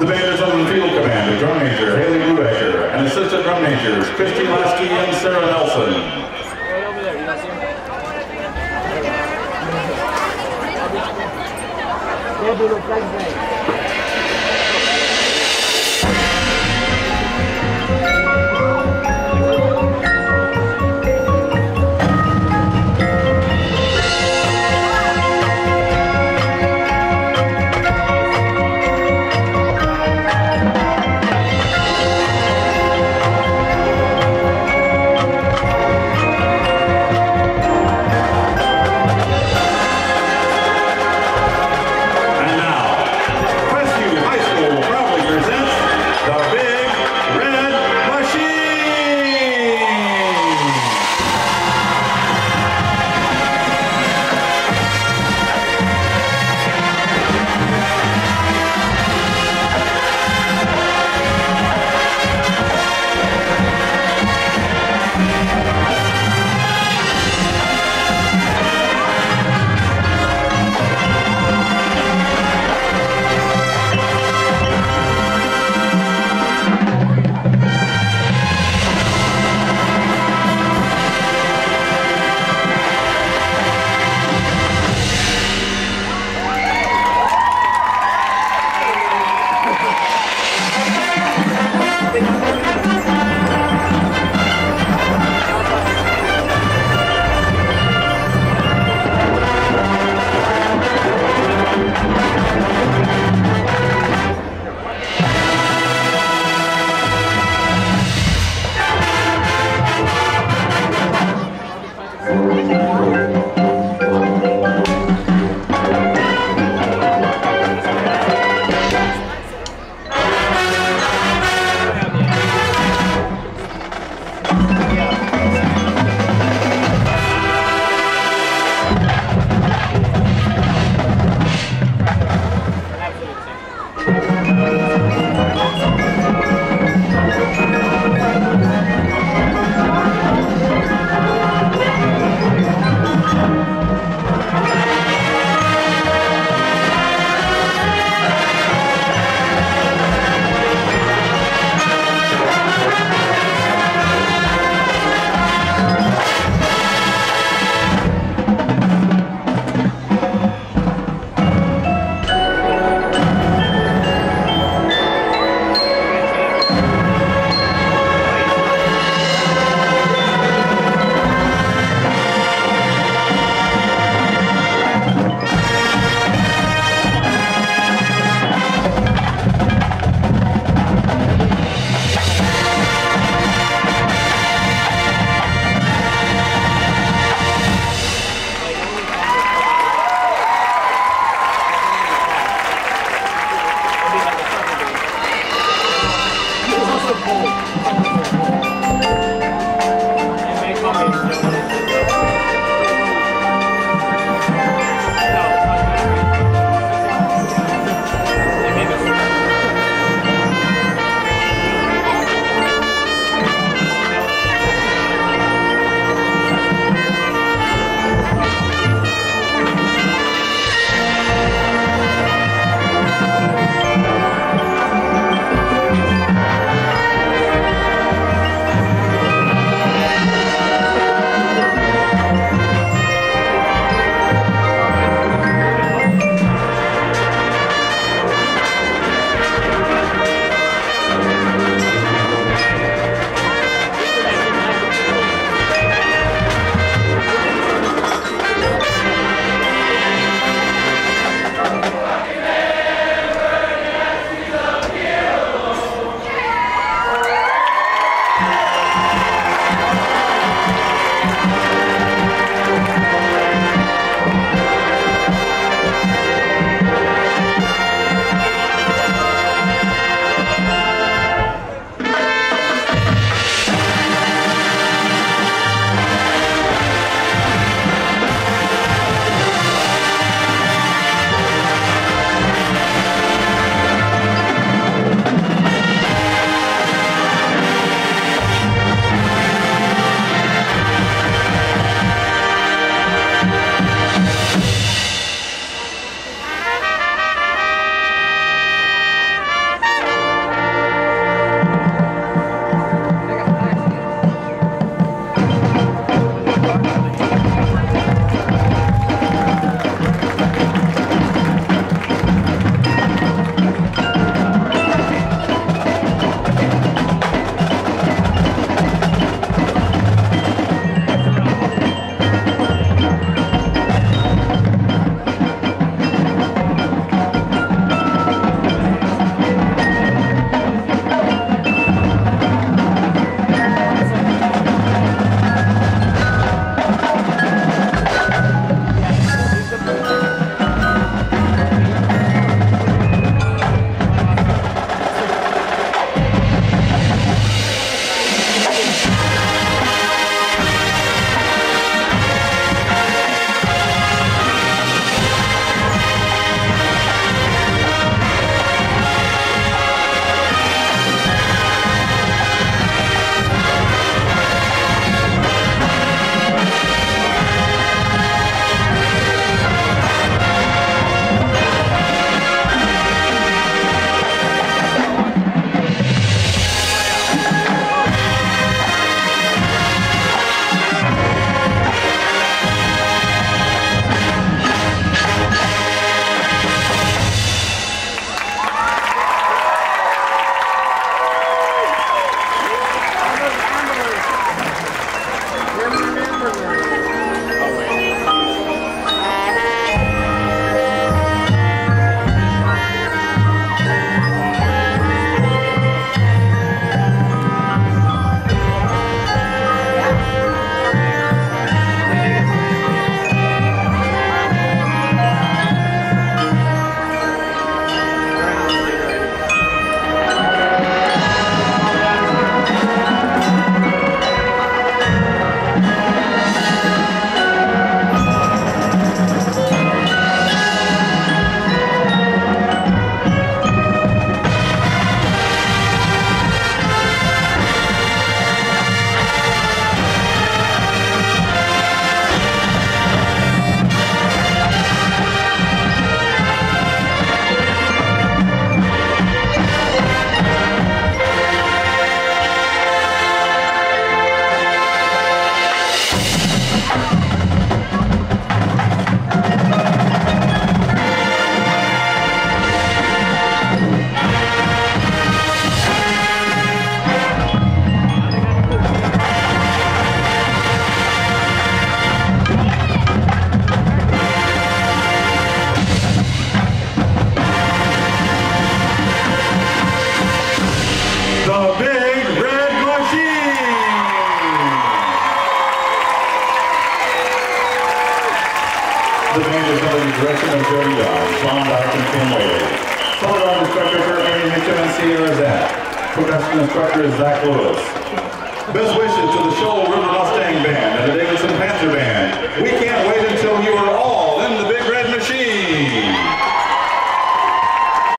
The band is under the field command of drum major Haley Brubaker and assistant drum majors Christy Lasky and Sarah Nelson. Solid arm instructor for Amy and Sierra Zach. Production instructor is Zach Lewis. Best wishes to the Shoal River Mustang Band and the Davidson Panther Band. We can't